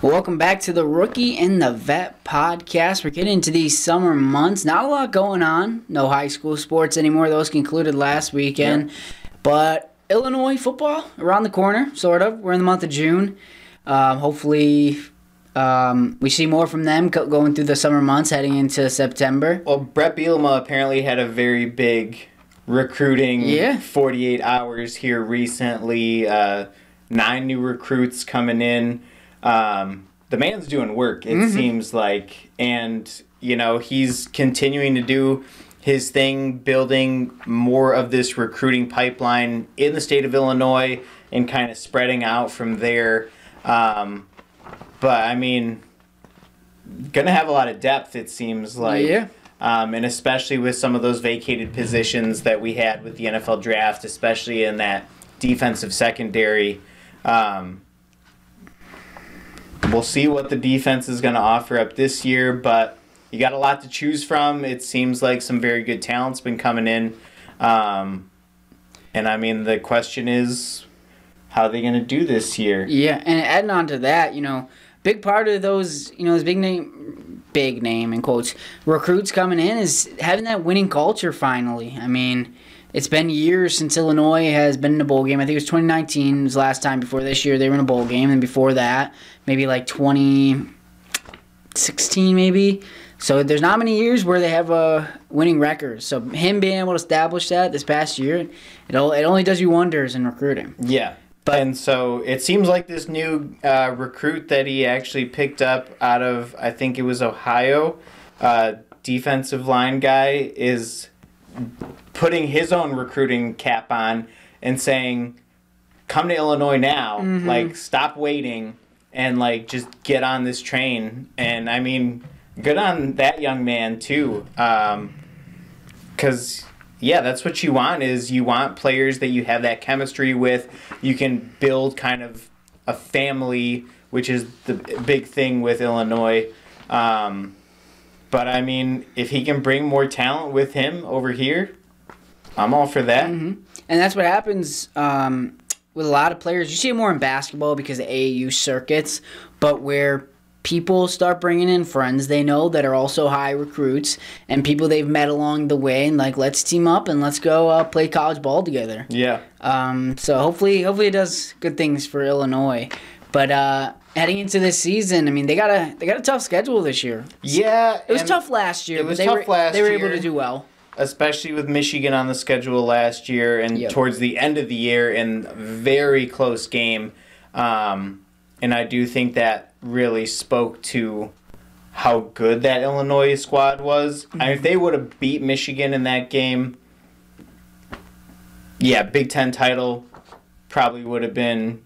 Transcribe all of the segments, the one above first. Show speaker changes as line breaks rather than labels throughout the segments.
Welcome back to the Rookie and the Vet podcast. We're getting into these summer months. Not a lot going on. No high school sports anymore. Those concluded last weekend. But Illinois football around the corner, sort of. We're in the month of June. Um, hopefully, um, we see more from them go- going through the summer months, heading into September.
Well, Bret Bielema apparently had a very big recruiting
Yeah.
48 hours here recently. Uh, nine new recruits coming in. Um, the man's doing work, it seems like. And, you know, he's continuing to do his thing, building more of this recruiting pipeline in the state of Illinois and kind of spreading out from there. Um, but, I mean, gonna have a lot of depth, it seems like.
Yeah.
Um, and especially with some of those vacated positions that we had with the NFL draft, especially in that defensive secondary. Um, we'll see what the defense is going to offer up this year, but you got a lot to choose from. It seems like some very good talent's been coming in. Um, and I mean, the question is, how are they going to do this year?
Yeah, and adding on to that, you know, big part of those, you know, those big name, big name in quotes, recruits coming in is having that winning culture finally. I mean, it's been years since Illinois has been in a bowl game. I think it was 2019 was the last time. Before this year, they were in a bowl game, and before that, maybe like 2016, maybe. So there's not many years where they have a winning record. So him being able to establish that this past year, it all, it only does you wonders in recruiting.
Yeah. But, and so it seems like this new uh, recruit that he actually picked up out of, I think it was Ohio, uh, defensive line guy, is putting his own recruiting cap on and saying, come to Illinois now. Like, stop waiting and, like, just get on this train. And, I mean, good on that young man, too. Um, because yeah that's what you want is you want players that you have that chemistry with you can build kind of a family which is the big thing with illinois um, but i mean if he can bring more talent with him over here i'm all for that
and that's what happens um, with a lot of players. You see it more in basketball because of AAU circuits, but where people start bringing in friends they know that are also high recruits and people they've met along the way, and like let's team up and let's go uh, play college ball together.
yeah
Um, so hopefully, hopefully it does good things for Illinois. But uh, heading into this season, I mean they got a they got a tough schedule this year.
yeah
It was tough last year.
it
but
was
they
tough
were,
last
They were able
year.
to do well.
especially with Michigan on the schedule last year and
Yep.
towards the end of the year in a very close game. Um, and I do think that really spoke to how good that Illinois squad was. I mean, if they would have beat Michigan in that game, yeah, Big Ten title probably would have been,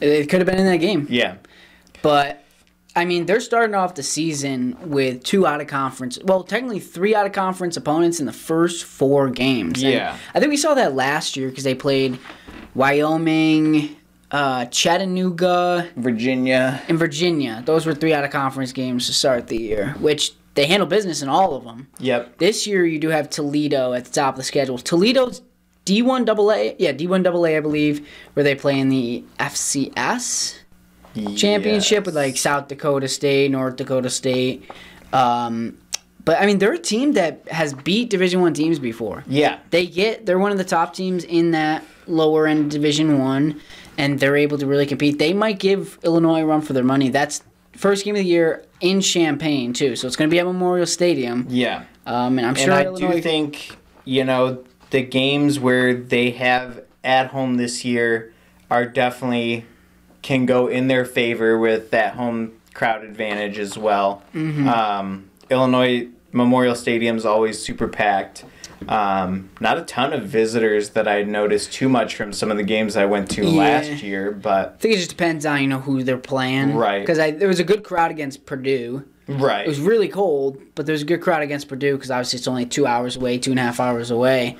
It could have been in that game.
yeah.
But I mean, they're starting off the season with two out of conference. Well, technically three out of conference opponents in the first four games. And
Yeah.
I think we saw that last year because they played Wyoming, uh, Chattanooga,
Virginia.
and Virginia. Those were three out of conference games to start the year, which they handle business in all of them.
Yep.
This year, you do have Toledo at the top of the schedule. Toledo's D1 AA, yeah, D1 AA, I believe, where they play in the FCS championship with like South Dakota State, North Dakota State. Um, but I mean, they're a team that has beat Division One teams before.
Yeah.
They get they're one of the top teams in that lower end Division One, and they're able to really compete. They might give Illinois a run for their money. That's first game of the year in Champaign too, so it's going to be at Memorial Stadium.
Yeah.
Um, and I'm sure And
I
Illinois.
do think, you know, the games where they have at home this year are definitely can go in their favor with that home crowd advantage as well.
Mm-hmm.
Um, Illinois Memorial Stadium's always super packed. Um, not a ton of visitors that I noticed too much from some of the games I went to
Yeah.
last year, but
I think it just depends on you know who they're playing.
Right.
Because there was a good crowd against Purdue.
right.
It was really cold, but there was a good crowd against Purdue because obviously it's only two hours away, two and a half hours away.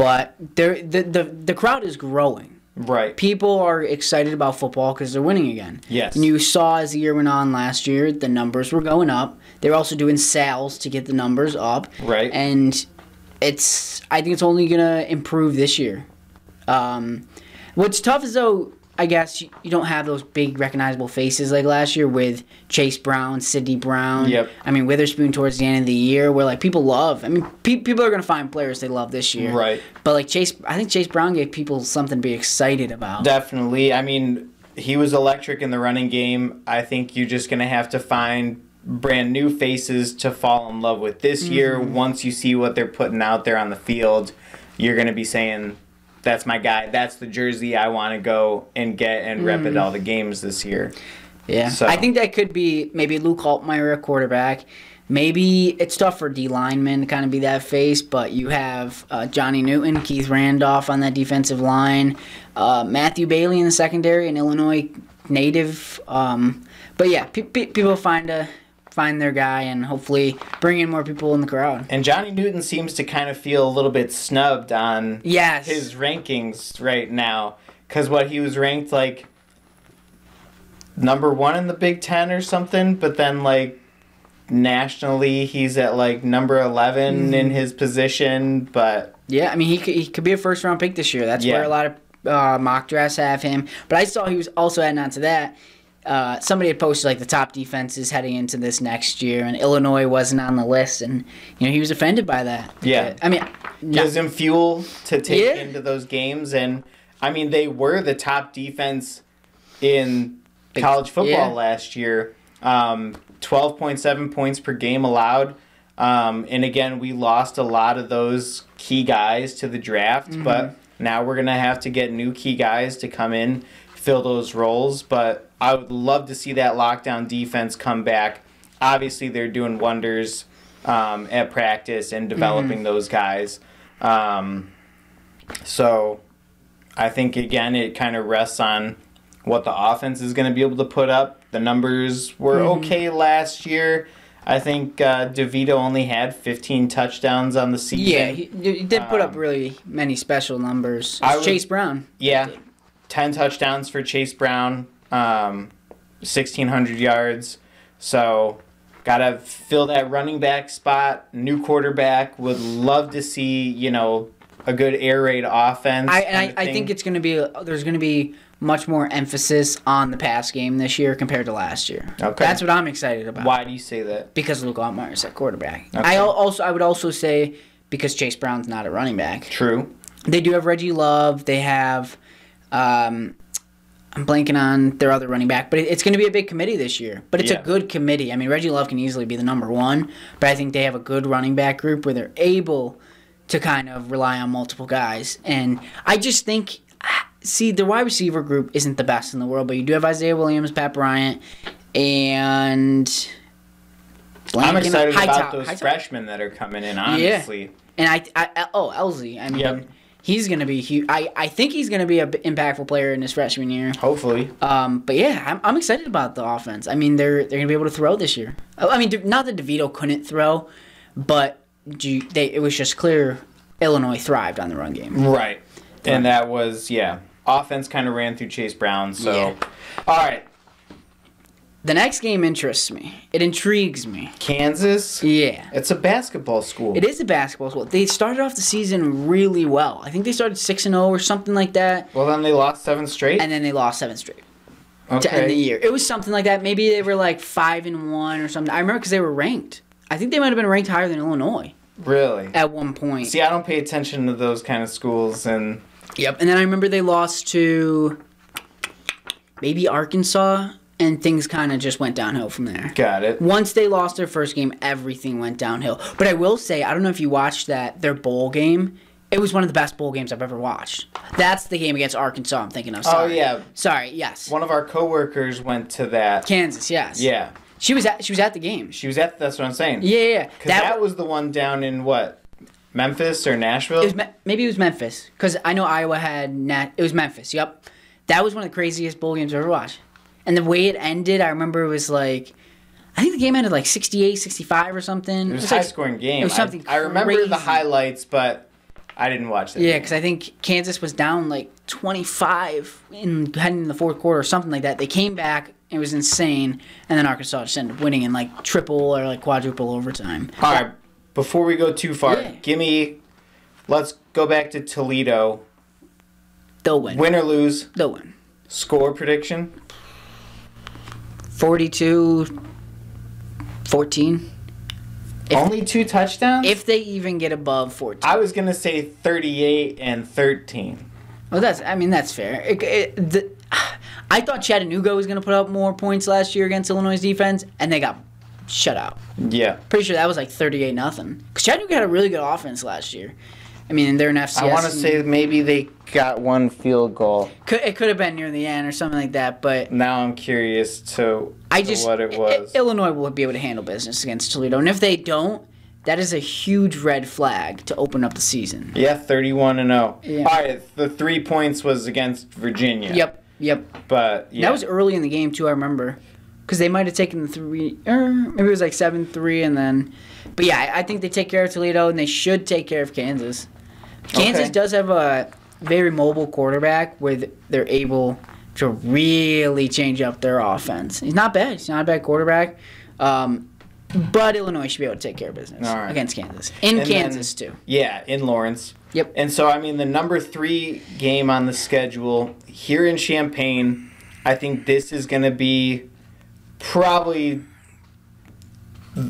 But there, the, the the crowd is growing.
right.
People are excited about football because they're winning again.
Yes.
And you saw as the year went on last year, the numbers were going up. They were also doing sales to get the numbers up.
Right.
And it's, I think it's only gonna improve this year. Um, what's tough is though, I guess you, you don't have those big recognizable faces like last year with Chase Brown, Sidney Brown.
Yep.
I mean Witherspoon towards the end of the year, where like people love. I mean, pe- people are gonna find players they love this year.
Right.
But like Chase, I think Chase Brown gave people something to be excited about.
Definitely. I mean, he was electric in the running game. I think you're just going to have to find brand new faces to fall in love with this year. Mm-hmm. Once you see what they're putting out there on the field, you're going to be saying, that's my guy. That's the jersey I want to go and get and rep at all the games this year.
Yeah,
So-
I think that could be maybe Luke Altmyer, a quarterback. Maybe it's tough for D linemen to kind of be that face, but you have uh, Johnny Newton, Keith Randolph on that defensive line, uh, Matthew Bailey in the secondary, an Illinois native. Um, but yeah, pe- pe- people find a find their guy and hopefully bring in more people in the crowd.
And Johnny Newton seems to kind of feel a little bit snubbed on
Yes,
his rankings right now because what he was ranked like number one in the Big Ten or something, but then like nationally he's at like number 11
Mm-hmm.
in his position, but
Yeah, I mean he could, he could be a first round pick this year. That's
Yeah.
where a lot of uh, mock drafts have him. But I saw he was also adding on to that. Uh, somebody had posted like the top defenses heading into this next year, and Illinois wasn't on the list, and you know he was offended by that.
Yeah.
I mean,
gives him fuel to take
Yeah.
into those games and I mean they were the top defense in college football
yeah.
last year. Um, 12.7 points per game allowed. Um, and again, we lost a lot of those key guys to the draft,
Mm-hmm.
but now we're going to have to get new key guys to come in, fill those roles. But I would love to see that lockdown defense come back. Obviously, they're doing wonders um, at practice and developing
Mm-hmm.
those guys. Um, so I think, again, it kind of rests on what the offense is going to be able to put up. The numbers were
Mm-hmm.
okay last year. I think uh, DeVito only had 15 touchdowns on the season.
yeah, he, he did put up
Um,
really many special numbers. It's Chase Brown.
Yeah, 10 touchdowns for Chase Brown, um, 1,600 yards. So, got to fill that running back spot. New quarterback. Would love to see, you know, a good air raid offense.
I and I, I think it's going to be there's going to be much more emphasis on the pass game this year compared to last year.
Okay.
That's what I'm excited about.
Why do you say that?
because Luke Altmyer's at quarterback.
Okay.
I also I would also say because Chase Brown's not a running back.
True.
They do have Reggie Love. They have, um, I'm blanking on their other running back, but it's going to be a big committee this year. But it's
Yeah.
a good committee. I mean, Reggie Love can easily be the number one, but I think they have a good running back group where they're able to kind of rely on multiple guys. And I just think. See, the wide receiver group isn't the best in the world, but you do have Isaiah Williams, Pat Bryant, and
I'm excited about those
Hightower.
freshmen that are coming in. Honestly,
And I, I, I oh Elzy, I mean,
Yep.
He's gonna be huge. I, I think he's gonna be an impactful player in his freshman year.
hopefully.
Um, but yeah, I'm, I'm excited about the offense. I mean, they're they're gonna be able to throw this year. Oh, I mean, not that DeVito couldn't throw, but do they, it was just clear Illinois thrived on the run game.
Right. And that was yeah. Offense kind of ran through Chase Brown. So,
Yeah.
all right,
The next game interests me. It intrigues me.
Kansas.
Yeah.
It's a basketball school.
It is a basketball school. They started off the season really well. I think they started six and zero or something like that,
Well, then they lost seven straight.
and then they lost seven straight. to end the year. It was something like that. Maybe they were like five and one or something. I remember because they were ranked. I think they might have been ranked higher than Illinois
Really.
at one point.
See, I don't pay attention to those kind of schools, and
Yep. And then I remember they lost to maybe Arkansas, and things kind of just went downhill from there.
got it.
Once they lost their first game, everything went downhill. But I will say, I don't know if you watched that their bowl game. It was one of the best bowl games I've ever watched. That's the game against Arkansas. I'm thinking of.
Oh
Sorry.
yeah,
Sorry. Yes.
one of our coworkers went to that.
Kansas. Yes.
Yeah,
She was at. She was at the game.
she was at. That's what I'm saying.
Yeah. Yeah. yeah.
because that, was the one down in what, Memphis or Nashville?
It was maybe it was Memphis because I know Iowa had Nat. It was Memphis. Yep, that was one of the craziest bowl games I've ever watched. And the way it ended, I remember it was like, I think the game ended like 68, 65 or something.
it was,
like-
a high scoring game.
it was something
I, I remember
crazy.
the highlights, but I didn't watch that.
Yeah, because I think Kansas was down like 25 in heading in the fourth quarter or something like that. They came back. It was insane, and then Arkansas just ended up winning in like triple or like quadruple overtime.
All right, before we go too far,
Yeah.
give me. Let's go back to Toledo.
They'll win.
Win or lose,
They'll win.
Score prediction?
42 14. If-
Only two touchdowns?
If they even get above 14.
I was gonna say 38 and 13.
Well, that's. I mean, that's fair. It, it, the, I thought Chattanooga was going to put up more points last year against Illinois' defense, and they got shut out.
Yeah.
Pretty sure that was like thirty-eight nothing. Because Chattanooga had a really good offense last year. I mean, they're an FCS.
I want to say maybe they got one field goal.
could, it could have been near the end or something like that, but
Now I'm curious to,
I
to
just
what it
I-
was.
Illinois will be able to handle business against Toledo, and if they don't, that is a huge red flag to open up the season.
yeah, 31 and 0.
Yeah.
All right, the three points was against Virginia.
Yep, yep.
But yeah.
That was early in the game too. I remember because they might have taken the three, or maybe it was like seven three, and then. But yeah, I think they take care of Toledo, and they should take care of Kansas. Kansas
Okay.
does have a very mobile quarterback where they're able to really change up their offense. He's not bad. He's not a bad quarterback. Um, but Illinois should be able to take care of business
right.
against Kansas. In
And
Kansas, too.
Yeah, in Lawrence.
Yep.
And so, I mean, the number three game on the schedule here in Champaign, I think this is going to be probably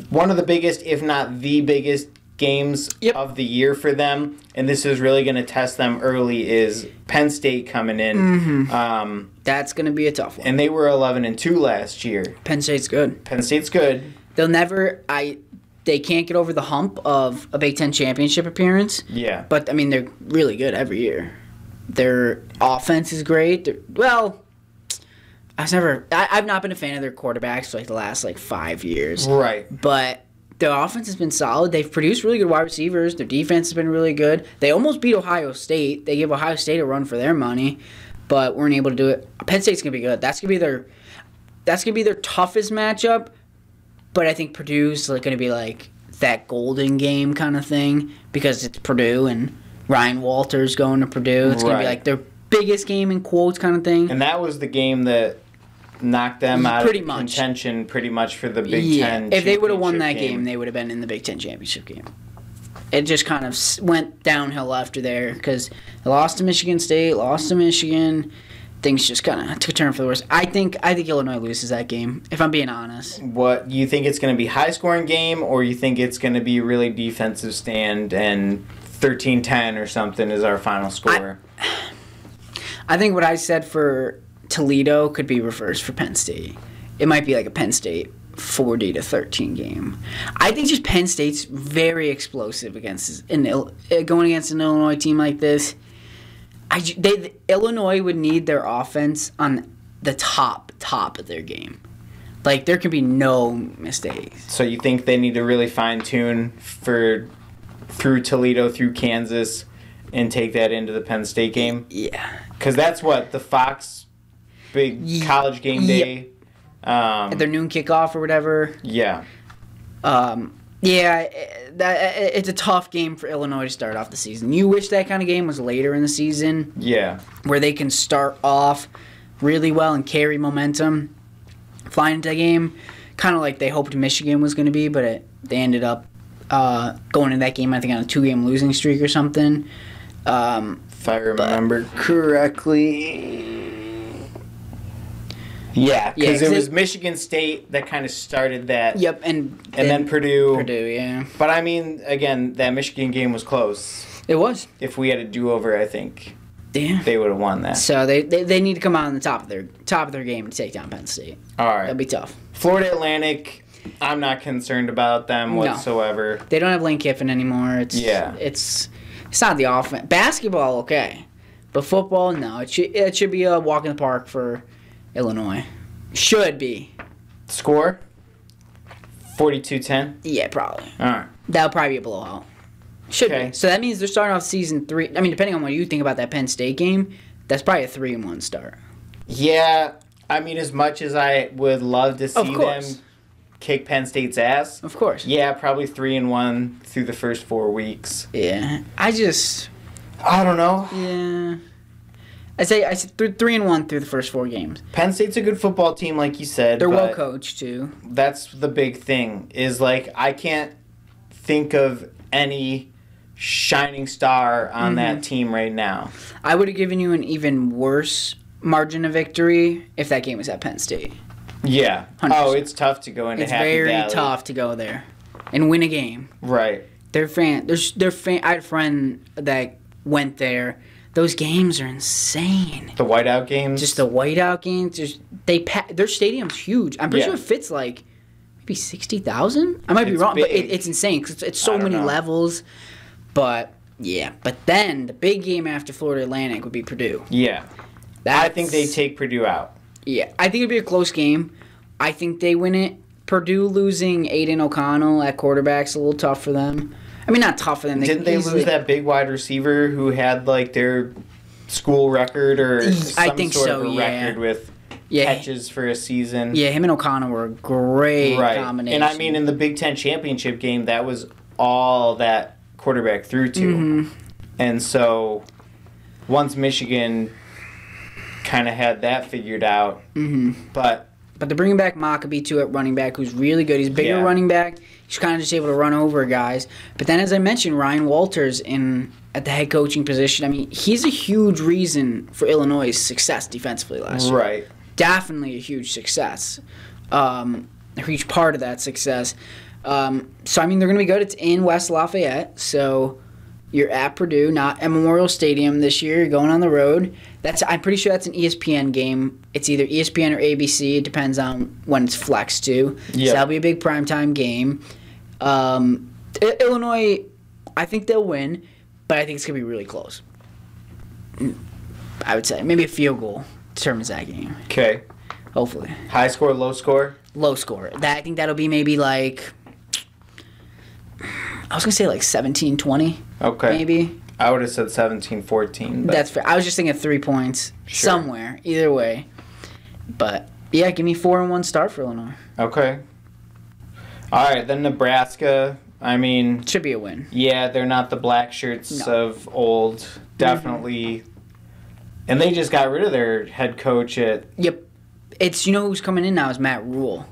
one of the biggest, if not the biggest, games
Yep.
of the year for them. And this is really going to test them early. Is Penn State coming in?
Mm-hmm.
Um,
That's going to be a tough one.
and they were 11 and two last year.
Penn State's good.
Penn State's good.
They'll never. I. They can't get over the hump of a Big Ten championship appearance.
Yeah.
But I mean, they're really good every year. Their offense is great. They're, well, I've never. I, I've not been a fan of their quarterbacks for like the last like five years.
Right.
But their offense has been solid. They've produced really good wide receivers. Their defense has been really good. They almost beat Ohio State. They gave Ohio State a run for their money, but weren't able to do it. Penn State's gonna be good. That's gonna be their. That's gonna be their toughest matchup. But I think Purdue's like gonna be like that golden game kind of thing because it's Purdue and Ryan Walters going to Purdue. It's gonna be like their biggest game in quotes kind of thing.
And that was the game that knocked them out
Pretty
of
much.
contention pretty much for the Big
yeah,
Ten.
if they would have won that
championship
game, they would have been in the Big Ten championship game. It just kind of went downhill after there because they lost to Michigan State, lost to Michigan. Things just kind of took a turn for the worse. I think I think Illinois loses that game. If I'm being honest,
What you think it's going to be high scoring game, or you think it's going to be really defensive stand and 13-10 or something is our final score?
I think what I said for Toledo could be reversed for Penn State. It might be like a Penn State 40 to 13 game. I think just Penn State's very explosive against an Ill- uh, going against an Illinois team like this. I they the- Illinois would need their offense on the top top of their game. Like there can be no mistakes.
so you think they need to really fine tune for through Toledo, through Kansas, and take that into the Penn State game?
Yeah.
Because that's what the Fox big college game day. Um,
At their noon kickoff or whatever.
yeah.
Um, yeah, that it's a tough game for Illinois to start off the season. You wish that kind of game was later in the season
Yeah.
where they can start off really well and carry momentum, flying into the game, kind of like they hoped Michigan was going to be, but it, they ended up uh, going into that game I think on a two-game losing streak or something. Um,
If I remember correctly. Yeah,
Yeah,
because
'cause
it was
it-
Michigan State that kind of started that.
yep, and
And then Purdue.
Purdue, yeah,
But I mean, again, that Michigan game was close.
it was.
If we had a do over, I think
Yeah.
they would have won that.
So they, they they need to come out on the top of their top of their game to take down Penn State.
All right.
That'd
right.
be tough.
Florida Atlantic, I'm not concerned about them
No.
whatsoever.
They don't have Lane Kiffin anymore. It's
Yeah.
It's it's not the offense. Basketball, okay, but football, no. It should it should be a walk in the park for Illinois. Should be.
Score 42 10.
Yeah, probably.
All right.
That'll probably be a blowout. Should
Okay.
be. So that means they're starting off season three. I mean, depending on what you think about that Penn State game, that's probably a three and one start.
Yeah, I mean, as much as I would love to see them kick Penn State's ass,
Of course.
yeah, probably three and one through the first four weeks.
Yeah. I just
I don't know.
yeah. I say I th- three and one through the first four games.
Penn State's a good football team, like you said.
They're well coached too.
That's the big thing. Is like I can't think of any shining star on
Mm-hmm.
that team right now.
I would have given you an even worse margin of victory if that game was at Penn State.
Yeah.
100%.
Oh, it's tough to go into
It's
Happy
very
Valley.
tough to go there and win a game.
Right.
Their fan, there's their fan. I had a friend that went there. Those games are insane.
The whiteout games.
Just the whiteout games. Just they pa- their stadium's huge. I'm pretty
Yeah.
sure it fits like maybe sixty thousand. I might be
It's
wrong, but it,
big.
it's insane 'cause it's, it's so many
know.
levels. But yeah, but then the big game after Florida Atlantic would be Purdue.
yeah. I think they take Purdue out.
Yeah, I think it'd be a close game. I think they win it. Purdue losing Aidan O'Connell at quarterback's a little tough for them. I mean, not tougher than them.
Didn't they lose that big wide receiver who had like their school record or
I think
sort
so, yeah.
record with
Yeah,
catches for a season?
yeah. Him and O'Connor were a great
right.
combination.
And I mean, in the Big Ten championship game, that was all that quarterback threw to.
Mm-hmm.
And so once Michigan kind of had that figured out,
hmm
but
But they're bringing back Mockobee too at running back, who's really good. He's a bigger
Yeah.
running back. He's kind of just able to run over guys. But then, as I mentioned, Ryan Walters in at the head coaching position. I mean, he's a huge reason for Illinois' success defensively last year.
right.
definitely a huge success. Um, a huge part of that success. Um, so I mean, they're going to be good. It's in West Lafayette, so you're at Purdue, not at Memorial Stadium this year. You're going on the road. That's I'm pretty sure that's an ESPN game. It's either ESPN or ABC. It depends on when it's flexed to.
Yep.
So that'll be a big primetime game. Um, I- Illinois, I think they'll win, but I think it's going to be really close. I would say maybe a field goal determines that game.
Okay.
Hopefully,
High score, low score?
low score. That I think that'll be maybe like I was gonna say like 17-20,
Okay.
maybe.
I would have said 17 14. But
That's fair. I was just thinking three points
Sure.
somewhere. Either way, but yeah, give me four and one start for Illinois.
Okay. All right, then Nebraska. I mean,
Should be a win.
yeah, they're not the black shirts
No. Mm-hmm.
of old. Definitely. And they just got rid of their head coach at.
Yep. It's you know who's coming in now is Matt Rhule.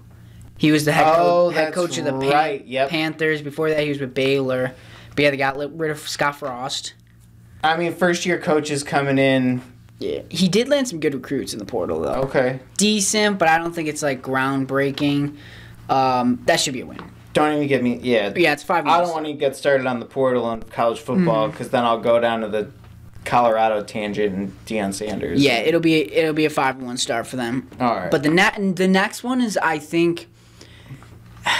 He was the head,
Oh,
co- head coach of the Pan-
right, yep.
Panthers. Before that, he was with Baylor. But yeah, they got rid of Scott Frost.
I mean, first year coaches coming in.
Yeah, he did land some good recruits in the portal though.
Okay.
decent, but I don't think it's like groundbreaking. Um, that should be a win.
Don't even get me. Yeah.
Yeah, it's five.
I don't want to get started on the portal on college football
Mm-hmm.
because then I'll go down to the Colorado tangent and Deion Sanders.
Yeah, it'll be it'll be a five and one start for them.
All right.
But the ne- the next one is I think.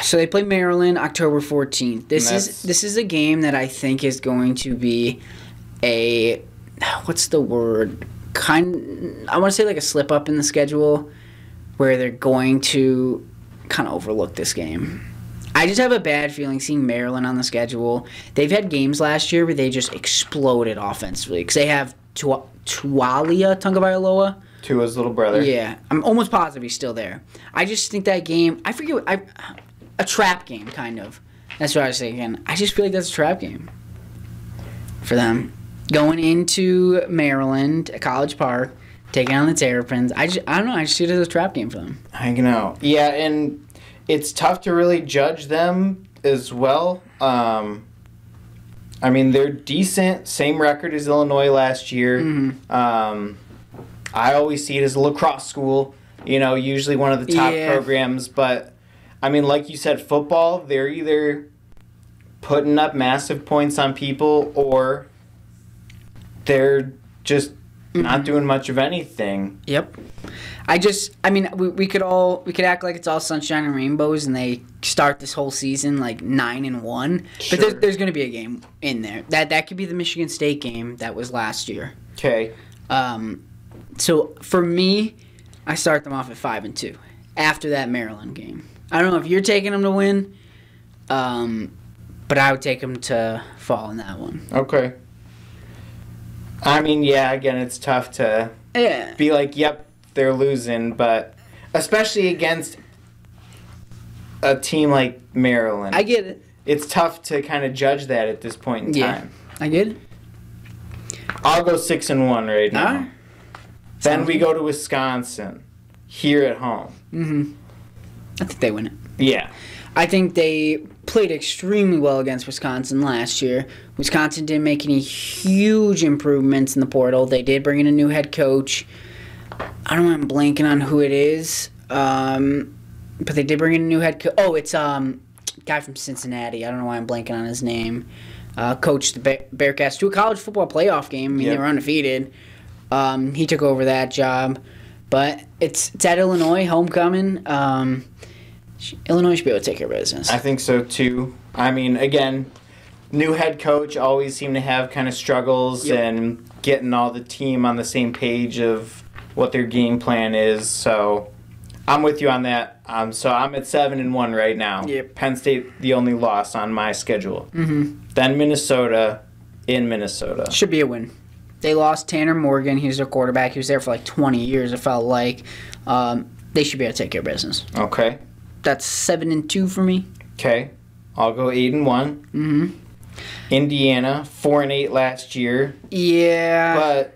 So they play Maryland October fourteenth. This is this is a game that I think is going to be a what's the word kind I want to say like a slip up in the schedule where they're going to kind of overlook this game. I just have a bad feeling seeing Maryland on the schedule. They've had games last year where they just exploded offensively because they have Tua- Taulia Tagovailoa.
to his little brother.
Yeah, I'm almost positive he's still there. I just think that game. I forget. What, I a trap game, kind of. That's what I was thinking. I just feel like that's a trap game for them going into Maryland at College Park, taking on the Terrapins. I just, I don't know. I just see it as a trap game for them.
Hanging out. Yeah, and it's tough to really judge them as well. Um, I mean, they're decent. Same record as Illinois last year.
Mm-hmm.
Um, I always see it as a lacrosse school. You know, usually one of the top
Yeah.
programs. But I mean, like you said, football. They're either putting up massive points on people or they're just
Mm-hmm.
not doing much of anything.
Yep. I just, I mean, we, we could all, we could act like it's all sunshine and rainbows, and they start this whole season like nine and one. Sure. But there's, there's going to be a game in there. That that could be the Michigan State game that was last year.
Okay.
Um, so for me, I start them off at five and two after that Maryland game. I don't know if you're taking them to win, um, but I would take them to fall in that one.
Okay. I mean, yeah, again, it's tough to
Yeah.
be like, yep, they're losing, but especially against a team like Maryland,
I get it.
it's tough to kind of judge that at this point in
Yeah.
time.
I get it.
I'll go six and one right now. Then
Sounds
we
good.
go to Wisconsin, here at home.
Mm-hmm. I think they win it.
Yeah,
I think they played extremely well against Wisconsin last year. Wisconsin didn't make any huge improvements in the portal. They did bring in a new head coach. I don't know. I'm blanking on who it is. Um, but they did bring in a new head coach. Oh, it's um guy from Cincinnati. I don't know why I'm blanking on his name. Uh, coached the Bear- Bearcats to a college football playoff game. I mean,
Yep.
they were undefeated. Um, he took over that job, but it's it's at Illinois homecoming. Um, Illinois should be able to take care of business.
I think so too. I mean, again, new head coach always seem to have kind of struggles
Yep.
and getting all the team on the same page of what their game plan is. So I'm with you on that. Um, so I'm at seven and one right now.
Yep.
Penn State the only loss on my schedule.
hmm
Then Minnesota in Minnesota.
Should be a win. They lost Tanner Morgan. He was their quarterback. He was there for like 20 years. It felt like um, they should be able to take care of business.
Okay.
That's seven and two for me.
Okay. I'll go eight and one.
hmm
Indiana four and eight last year,
Yeah,
but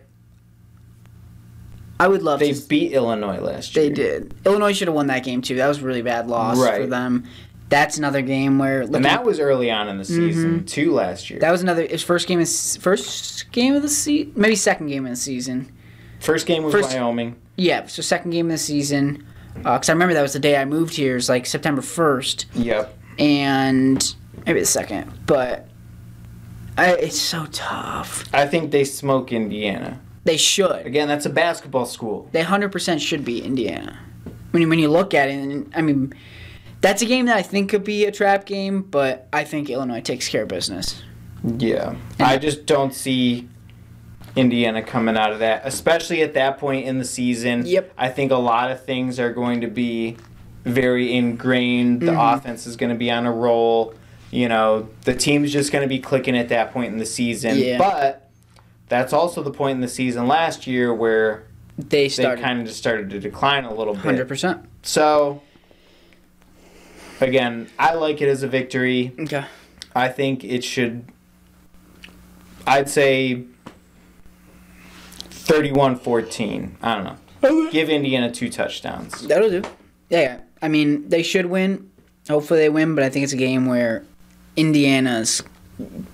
I would love
they
to.
beat Illinois last year.
They did. Illinois should have won that game too. That was a really bad loss for them. That's another game where
And that was early on in the season too last year.
that was another his first game is first game of the season, maybe second game of the season.
First game was
First-
Wyoming.
Yeah, so second game of the season. Uh, because I remember that was the day I moved here. It was like September first,
Yep.
and maybe the second. But I, it's so tough.
I think they smoke Indiana.
They should.
Again, that's a basketball school.
They hundred percent should be Indiana. When you, when you look at it, and I mean, that's a game that I think could be a trap game, but I think Illinois takes care of business.
Yeah. I just don't see Indiana coming out of that, especially at that point in the season.
Yep.
I think a lot of things are going to be very ingrained. The
Mhm.
offense is going to be on a roll. You know, the team's just going to be clicking at that point in the season.
Yeah.
But that's also the point in the season last year where
They
they kind of just started to decline a little bit.
hundred percent.
So, again, I like it as a victory.
Okay.
I think it should. I'd say 31 14. I don't know. Give Indiana two touchdowns.
That'll do. Yeah, I mean they should win. Hopefully they win, but I think it's a game where Indiana's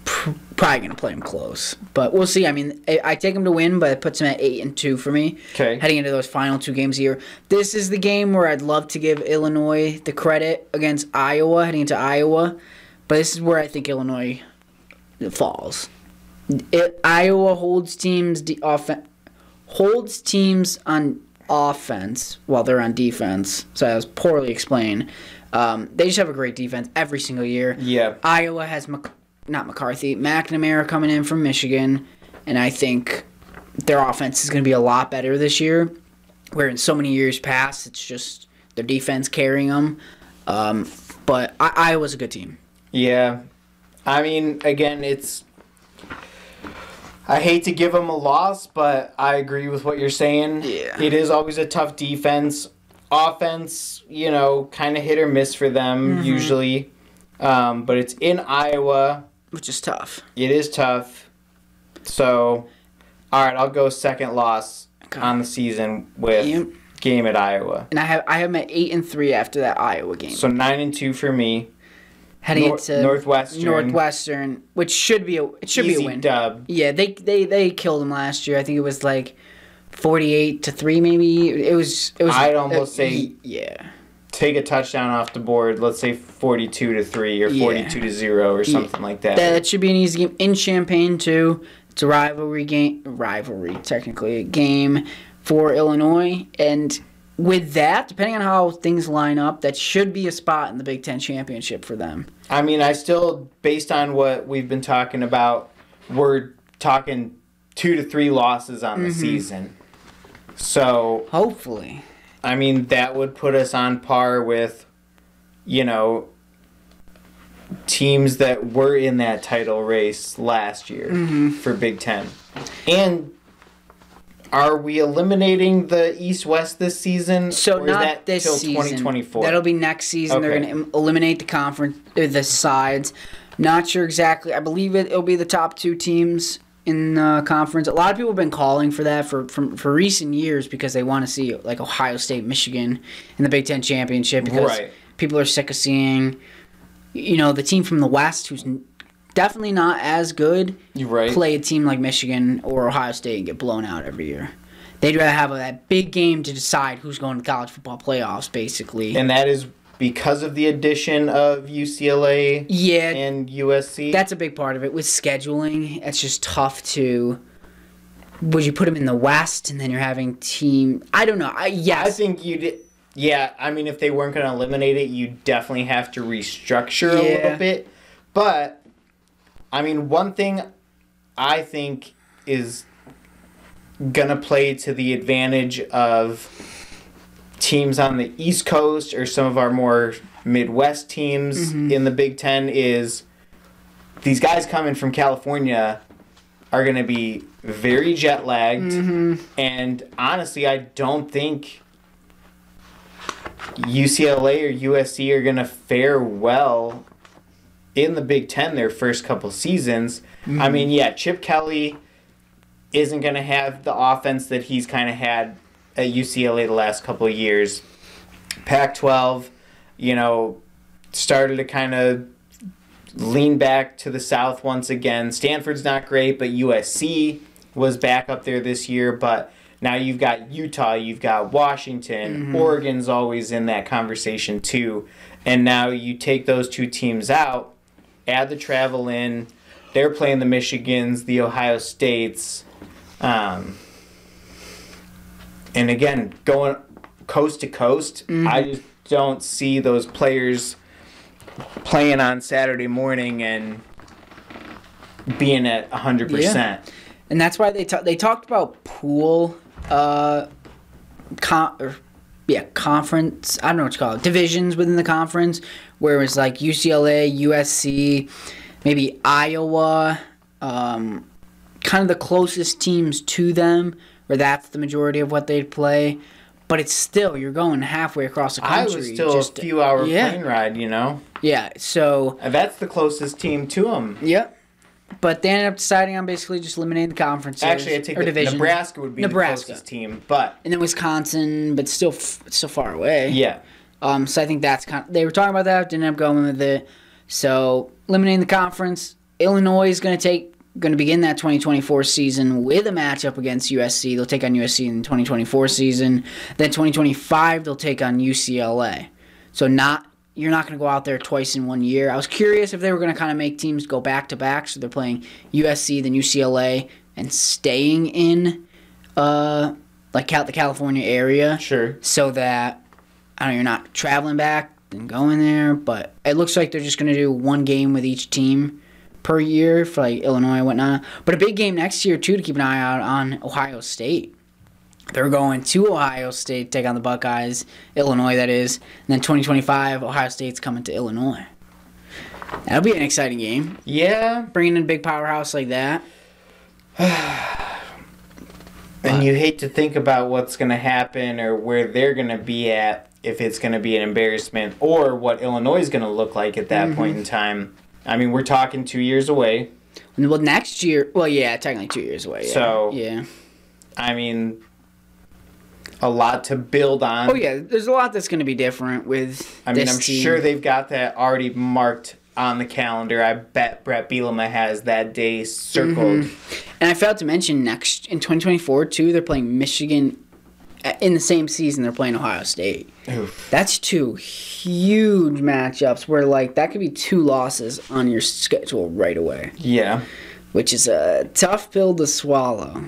pr- probably gonna play them close. But we'll see. I mean, I, I take them to win, but it puts them at eight and two for me.
Okay.
Heading into those final two games here, this is the game where I'd love to give Illinois the credit against Iowa, heading into Iowa, but this is where I think Illinois falls. It, Iowa holds teams de- offen- holds teams on offense while they're on defense. So that was poorly explained. Um, they just have a great defense every single year.
Yeah.
Iowa has Mc- not McCarthy, McNamara coming in from Michigan, and I think their offense is going to be a lot better this year. Where in so many years past, it's just their defense carrying them. Um, but I- Iowa's a good team.
Yeah. I mean, again, it's. I hate to give them a loss, but I agree with what you're saying.
Yeah.
It is always a tough defense. Offense, you know, kind of hit or miss for them
Mm-hmm.
usually. Um, but it's in Iowa.
Which is tough.
It is tough. So, all right, I'll go second loss
Okay.
on the season with
Yep.
game at Iowa.
And I have I have them at eight and three after that Iowa game.
So nine and two for me.
Heading
Nor-
into
Northwestern.
Northwestern, which should be a it should
Easy
be a win.
dub.
Yeah, they they they killed them last year. I think it was like forty eight to three, maybe. It was it was.
I'd almost
uh,
say-
yeah.
Take a touchdown off the board. Let's say forty-two to three or
Yeah.
forty-two to zero or something like that.
That should be an easy game in Champaign too. It's a rivalry game, rivalry technically a game for Illinois, and with that, depending on how things line up, that should be a spot in the Big Ten championship for them.
I mean, I still, based on what we've been talking about, we're talking two to three losses on
Mm-hmm.
the season. So
Hopefully,
I mean, that would put us on par with, you know, teams that were in that title race last year
Mm-hmm.
for Big Ten. And are we eliminating the East West this season?
So not this season.
2024?
That'll be next season. They're going to eliminate the conference, uh, the sides. Not sure exactly. I believe it. It'll be the top two teams in the conference. A lot of people have been calling for that for for, for recent years because they want to see like Ohio State, Michigan in the Big Ten championship because
Right.
people are sick of seeing, you know, the team from the West who's definitely not as good
You're right.
play a team like Michigan or Ohio State and get blown out every year. They'd rather have that big game to decide who's going to college football playoffs, basically.
And that is because of the addition of UCLA
yeah,
and USC.
that's a big part of it with scheduling. It's just tough to. Would you put them in the West and then you're having team? I don't know. I yes.
I think you did. Yeah, I mean, if they weren't going to eliminate it, you definitely have to restructure a little bit. But, I mean, one thing I think is going to play to the advantage of teams on the East Coast or some of our more Midwest teams mm-hmm. in the Big Ten is these guys coming from California are going to be very jet lagged. Mm-hmm. And honestly, I don't think UCLA or USC are going to fare well in the Big Ten their first couple seasons. I mm-hmm. mean, yeah, Chip Kelly isn't going to have the offense that he's kind of had at UCLA the last couple of years. Pac 12, you know, started to kind of lean back to the south once again. Stanford's not great, but USC was back up there this year. But now you've got Utah, you've got Washington, mm-hmm. Oregon's always in that conversation too. And now you take those two teams out, add the travel in. They're playing the Michigans, the Ohio States. Um, and again, going coast to coast, I just don't see those players playing on Saturday morning and being at 100%.
and that's why they ta- they talked about pool, uh, yeah, conference. I don't know what you call it. Divisions within the conference, where it was like UCLA, USC, maybe Iowa, um, kind of the closest teams to them, where that's the majority of what they'd play. But it's still you're going halfway across the
I
country.
was still
just-
a few hour
yeah.
plane ride, you know?
Yeah, so
And That's the closest team to them.
Yep. But they ended up deciding on basically just eliminating the conferences
Actually, I take
or
the,
divisions.
Nebraska would be
Nebraska.
the closest team, but
and then Wisconsin, but still, f- still far away.
yeah.
Um, so I think that's kind. Of, they were talking about that, didn't end up going with it. So eliminating the conference, Illinois is going to take, going to begin that 2024 season with a matchup against USC. They'll take on USC in the 2024 season. Then 2025 they'll take on UCLA. So not you're not going to go out there twice in one year. I was curious if they were going to kind of make teams go back to back, so they're playing USC then UCLA and staying in uh like Cal- the California area
Sure.
so that I don't know, you're not traveling back and going there. But it looks like they're just going to do one game with each team per year for like Illinois and whatnot. But a big game next year too to keep an eye out on Ohio State. They're going to Ohio State take on the Buckeyes, Illinois that is, and then 2025 Ohio State's coming to Illinois. That'll be an exciting game.
Yeah,
Bringing in a big powerhouse like that.
and you hate to think about what's going to happen or where they're going to be at if it's going to be an embarrassment or what Illinois is going to look like at that point mm-hmm. in time. I mean, we're talking two years away.
Well, next year, well, yeah, technically two years away. Yeah.
So-
yeah.
I mean, a lot to build on.
Oh yeah, there's a lot that's going to be different with.
I mean,
this
I'm
team.
sure they've got that already marked on the calendar. I bet Bret Bielema has that day circled.
And I failed to mention next in 2024 too. They're playing Michigan uh, in the same season. They're playing Ohio State.
Oof.
That's two huge matchups where like that could be two losses on your schedule right away,
Yeah.
which is a tough pill to swallow.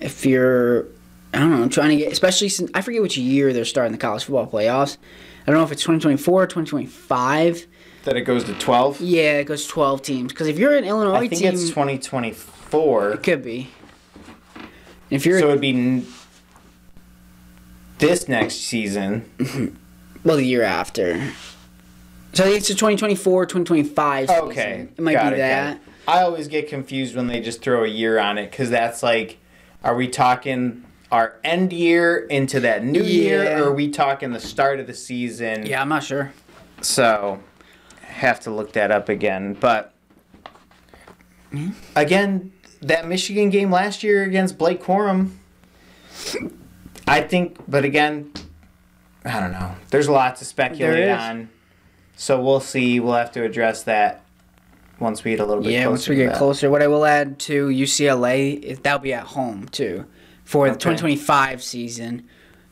If you're, I don't know, I'm trying to get, especially since I forget which year they're starting the college football playoffs. I don't know if it's 2024 or 2025.
That it goes to 12.
Yeah, it goes 12 teams. Because if you're an Illinois team.
I think
team,
it's 2024.
it could be. If you're
So it'd be n- this next season.
well, the year after. So I think it's the 2024, 2025. season.
Okay.
It might
got
be
it,
that.
I always get confused when they just throw a year on it because that's like, are we talking our end year into that new year or are we talking the start of the season?
Yeah, I'm not sure.
So, have to look that up again. But hmm? again, that Michigan game last year against Blake Corum, I think. But again, I don't know. There's a lot to speculate on. So we'll see. We'll have to address that once we get a little bit
Yeah,
closer.
once we get
that.
closer. What I will add to UCLA is that'll be at home too for the
Okay.
2025 season.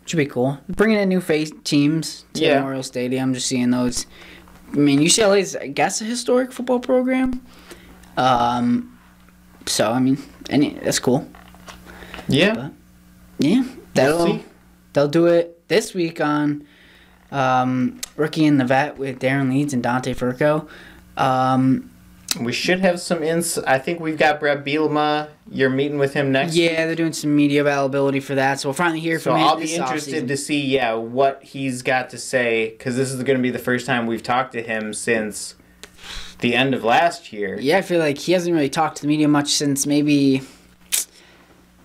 Should be cool. Bringing in new face teams to
Yeah.
Memorial Stadium. Just seeing those. I mean, UCLA is, I guess, a historic football program. Um, so I mean, any that's cool.
Yeah.
But- Yeah, that'll
see.
they'll do it this week on um, rookie in the vet with Darren Leeds and Dante Furco. Um,
We should have some ins. I think we've got Bret Bielema. You're meeting with him next.
yeah, they're doing some media availability for that, so we'll finally hear
So
from him.
I'll be interested
offseason.
to see, yeah, what he's got to say because this is going to be the first time we've talked to him since the end of last year.
Yeah, I feel like he hasn't really talked to the media much since maybe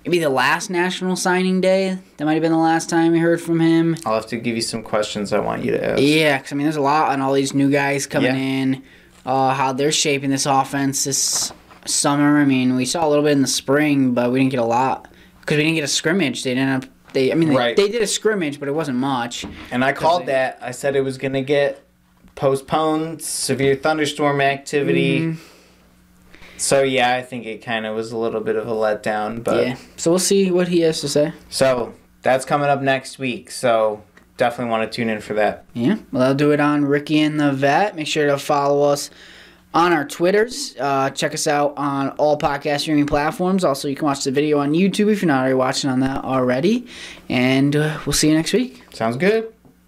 maybe the last national signing day. That might have been the last time we heard from him.
I'll have to give you some questions I want you to ask.
Yeah, because I mean, there's a lot on all these new guys coming
Yeah.
in, uh, how they're shaping this offense this summer. I mean, we saw a little bit in the spring, but we didn't get a lot because we didn't get a scrimmage. They didn't. They, I mean, they,
Right.
they did a scrimmage, but it wasn't much.
And I called
they-
that. I said it was going to get postponed, severe thunderstorm activity.
Mm-hmm.
So yeah, I think it kind of was a little bit of a letdown, but
yeah, so we'll see what he has to say.
so that's coming up next week. So definitely want to tune in for that.
Yeah, well, I'll do it on Ricky and the Vet. Make sure to follow us on our Twitters. Uh, check us out on all podcast streaming platforms. Also, you can watch the video on YouTube if you're not already watching on that already. And uh, we'll see you next week.
Sounds good.